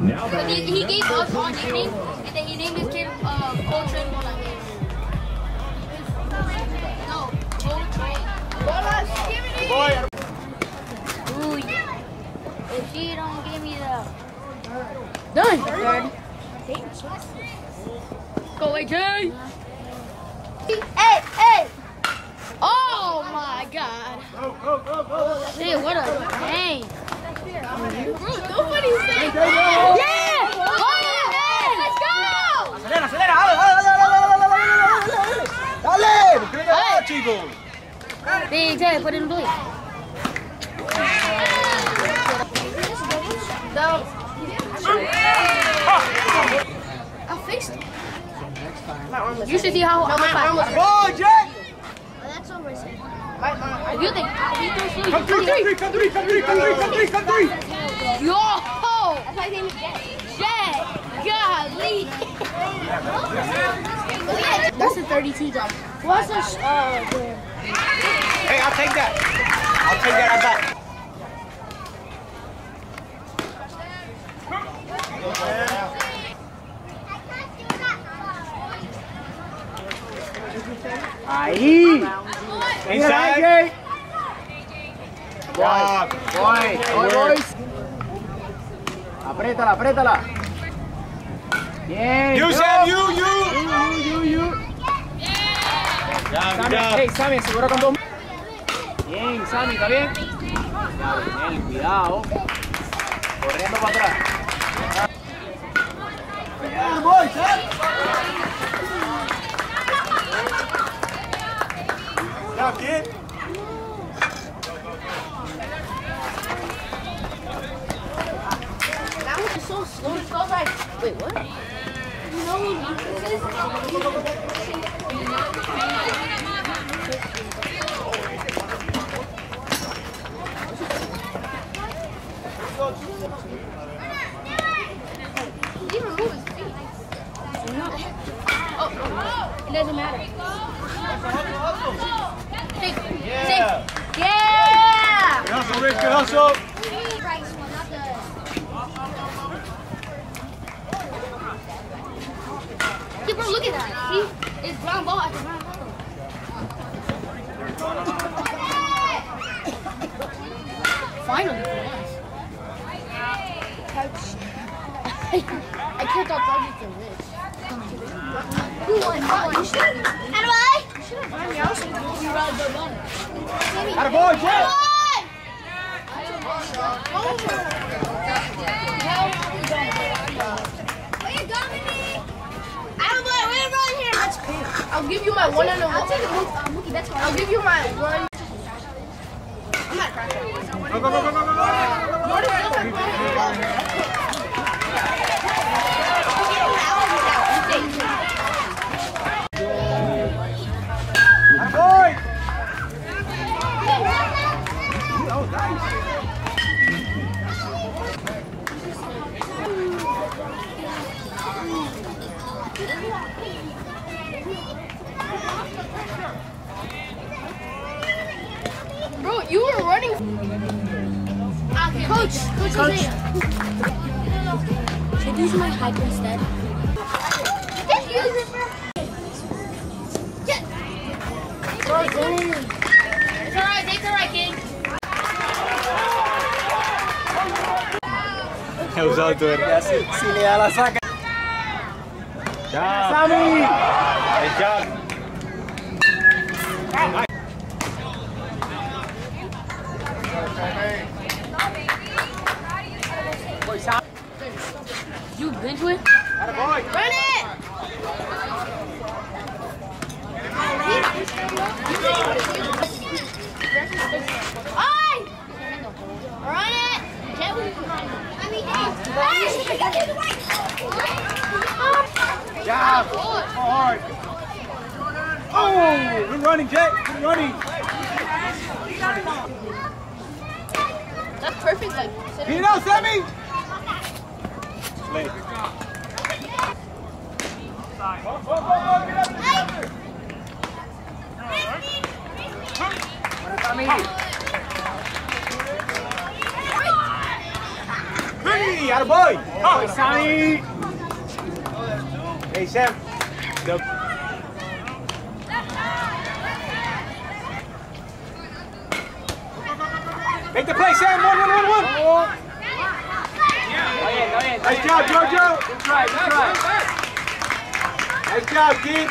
Now But he, he gave us our 24. nickname, and then he named his kid uh, Coltrane while I named No, Coltrane. Ooh, yeah. If she don't give me the... Done. Third. Go AJ! Hey, hey! Oh my god. Go, go, go, go. Dude, what a dang. Nobody said Yeah! No te das. Big J, put it in blue. I fixed it. You should see how No, my arm was. Go, Jack. That's over. My, my, you think he threw Come three, come three, come three, come three, come three, come three, come three. Yo! that's why his name is Jay. Jet! Golly! That's a 32 jump. What's this? Uh, the- Hey, I'll take that. I'll take that. I got. Ahí. Inside. Job. Voy, voy, voy. Apriétala, apriétala. Bien. You, go. Sam, you, you. You, you, you. Job, Sammy, hey, Sammy, seguro con dos. Bien, Sammy, ¿está bien? Ya, bien, cuidado. Corriendo para atrás. Job, kid. that was so slow. It goes like, wait, what? It doesn't matter. Six, Yeah. six. Yeah! Good hustle, hustle. Bro, look at that. See? It's ground ball after ground ball. Finally, for once. I can't outside you from this. Who won? How do I? Atta boy, Jack. I'll give you my one and a I'll one. take a look. Um, Mookie, that's I'll give you my one. I'm not crying. Go, go, go, go, go, go, go. Atta Coach, Coach, Coach. Should I use my hyper instead? Just use it. It's alright, take the right, kid. He usado tu verga. Si, si le da la saca. Job. Sammy. Good job. You bench with? Atta boy. Run it. Oi! Run it. I mean, Job. Hard. Oh, good running, Jake. Good running. That's perfect. Like, Get it out, Sammy. Late. Go, go, go. Get up there. Sammy. Hey. Out boy. ¡Oh, Sammy! Hey, Sam. The- Make the play, Sam. One, one, one, one. Está bien, está bien. está Nice job. Jojo. Good try, good try. Nice job, kid.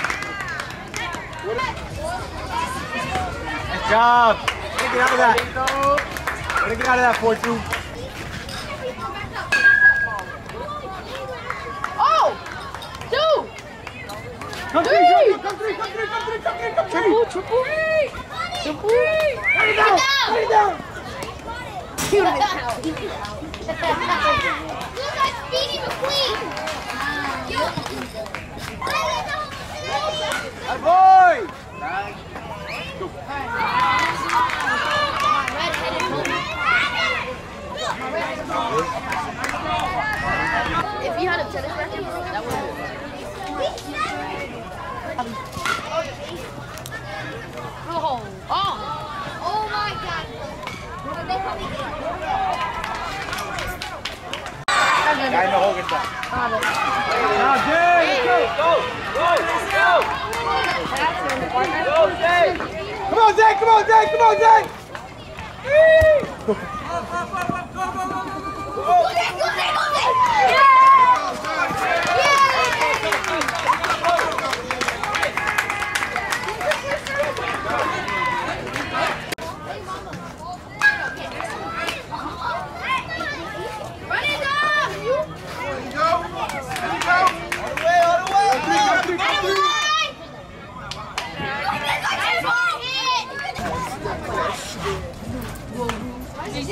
Job. Way to get out of that. Way to get out of that, 4-2. Oh! Two! Come three, Jojo. Come three, come three, come three, come three, come three. Triple! Triple! Lay it down. Lay it down. He would have been out. Look at Speedy McQueen. Out boy. Red-headed homie. If he had a tennis racket, that would have Oh! Oh! Oh my god. Kaya mo ko kita. Now, Jay, let's go. Go, go, go. Go, Jay. Come on, Zay, come on, Zay, come on, Zay. Run it up!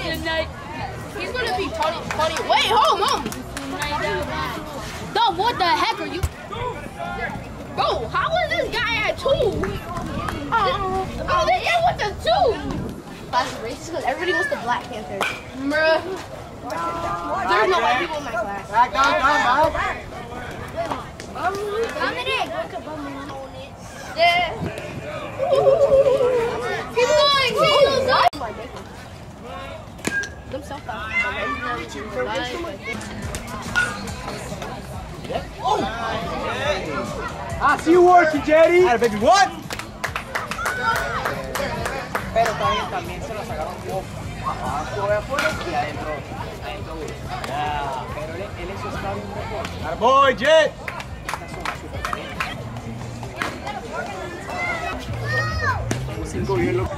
He's gonna be funny. funny. Wait, hold on. Dog, what the heck are you? Bro, how is this guy at two? Oh, oh they get with the two. That's racist because everybody wants the Black Panthers. Bruh. There's no white people in my class. Back down, down, Miles. Dominic! Yeah. Keep going, Taylor! Them self I see you working, Jerry. Out baby, what? Pero también, también se lo sacaron un poco abajo afuera y adentro. Adentro. Ya, pero él, él eso está bien mejor. Out boy, Jet. Un cinco bien loco.